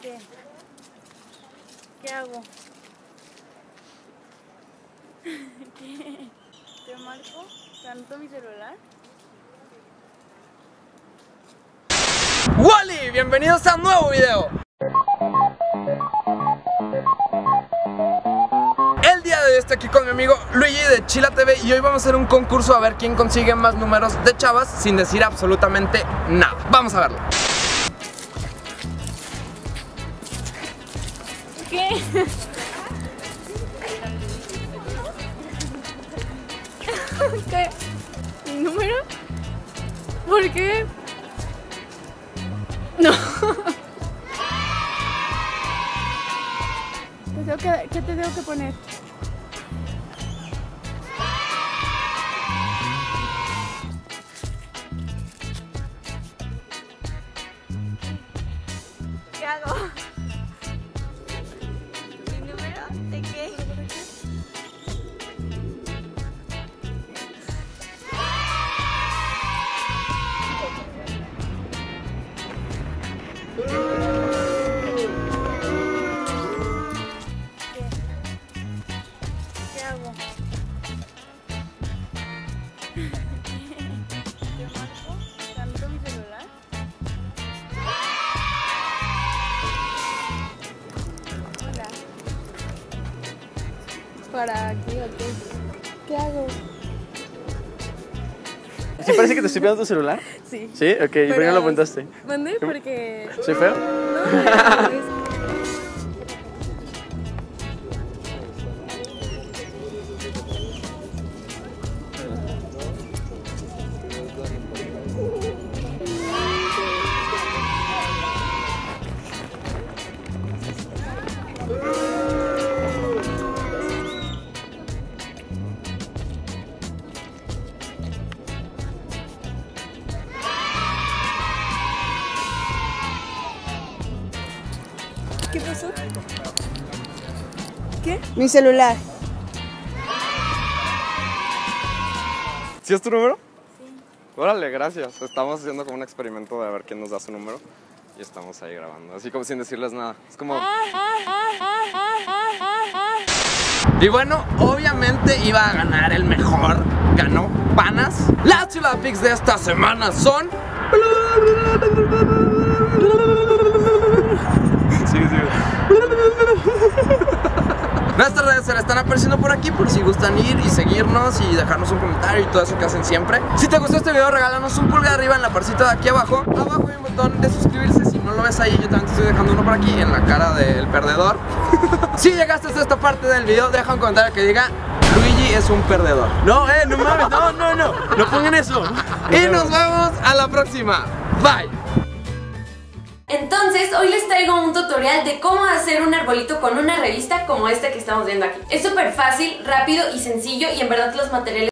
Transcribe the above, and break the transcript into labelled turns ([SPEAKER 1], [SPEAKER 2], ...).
[SPEAKER 1] ¿Qué? ¿Qué hago? ¿Qué? ¿Te marco? ¿Tanto mi celular?
[SPEAKER 2] ¡Wally! Bienvenidos a un nuevo video. El día de hoy estoy aquí con mi amigo Luigi de Chila TV y hoy vamos a hacer un concurso a ver quién consigue más números de chavas sin decir absolutamente nada. Vamos a verlo.
[SPEAKER 1] ¿Qué? ¿Qué? ¿Mi número? ¿Por qué? No. Te tengo que- ¿Qué te tengo que poner? ¿Qué hago? Para aquí, ok. ¿Qué hago?
[SPEAKER 3] ¿Sí parece que te estoy pidiendo tu celular?
[SPEAKER 1] Sí.
[SPEAKER 3] Sí, ok, ¿y por qué no lo apuntaste?
[SPEAKER 1] ¿Mandé? Porque.
[SPEAKER 3] ¿Soy feo?
[SPEAKER 1] No, es- ¿Qué pasó? ¿Qué? Mi celular.
[SPEAKER 2] ¿Sí es tu número? Sí. Órale, gracias. Estamos haciendo como un experimento de ver quién nos da su número y estamos ahí grabando, así como sin decirles nada. Es como... Y bueno, obviamente iba a ganar el mejor. Ganó Panas. Las Chula Picks de esta semana son. Aquí por si gustan ir y seguirnos y dejarnos un comentario y todo eso que hacen siempre. Si te gustó este video, regálanos un pulgar arriba en la parcita de aquí abajo. Abajo hay un botón de suscribirse. Si no lo ves ahí, yo también te estoy dejando uno por aquí en la cara del perdedor. si llegaste hasta esta parte del video, deja un comentario que diga Luigi es un perdedor.
[SPEAKER 3] No, eh, no mames, no, no, no, no pongan eso.
[SPEAKER 2] Y nos vemos a la próxima. Bye.
[SPEAKER 4] Entonces, hoy les traigo un tutorial de cómo hacer un arbolito con una revista como este que estamos viendo aquí. Es súper fácil, rápido y sencillo y en verdad los materiales